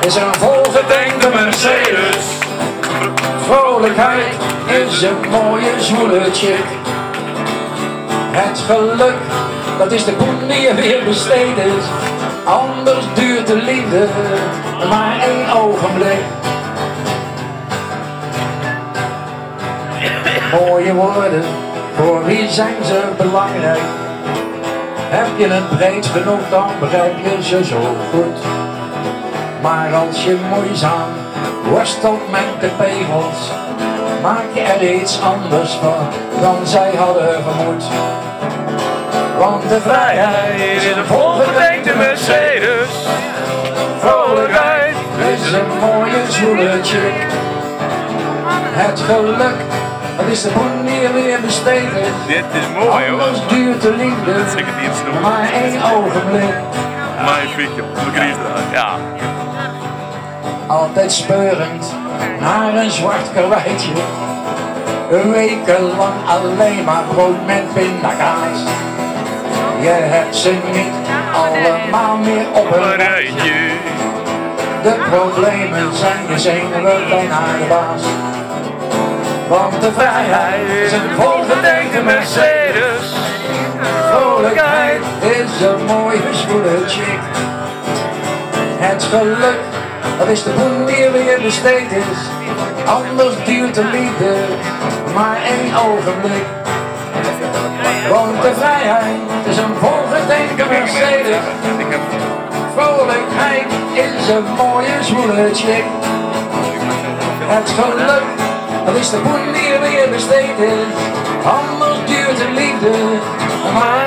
is een volgedenkte Mercedes. Vrolijkheid is een mooie zwoele chick. Het geluk, dat is de poen die je weer besteed is. Anders duurt de liefde maar één ogenblik. Mooie woorden, voor wie zijn ze belangrijk? Heb je het breed genoeg, dan begrijp je ze zo goed. Maar als je moeizaam worstelt met de pegels, maak je er iets anders van dan zij hadden vermoed. Want de vrijheid is een volgedenkte Mercedes. Vrolijkheid is een mooie zwoele chick. Het geluk, dat is de je weer besteed is. Dit is mooi hoor. Anders duurt de liefde maar één ogenblik. Ja. Altijd speurend naar een zwart karweitje. Wekenlang alleen maar brood met pindakaas. Je hebt ze niet allemaal meer op een rijtje. De problemen zijn je zenuwen bijna de baas. Want de vrijheid is een volgedenkte Mercedes. Vrolijkheid is een Het geluk, dat is de boel die er weer besteed is. Anders duurt de liefde maar één ogenblik. Want de vrijheid is een volgedenken Mercedes. Vrolijkheid is een mooie zwoele chick. Het geluk, dat is de boel die er weer besteed is. Anders duurt de liefde maar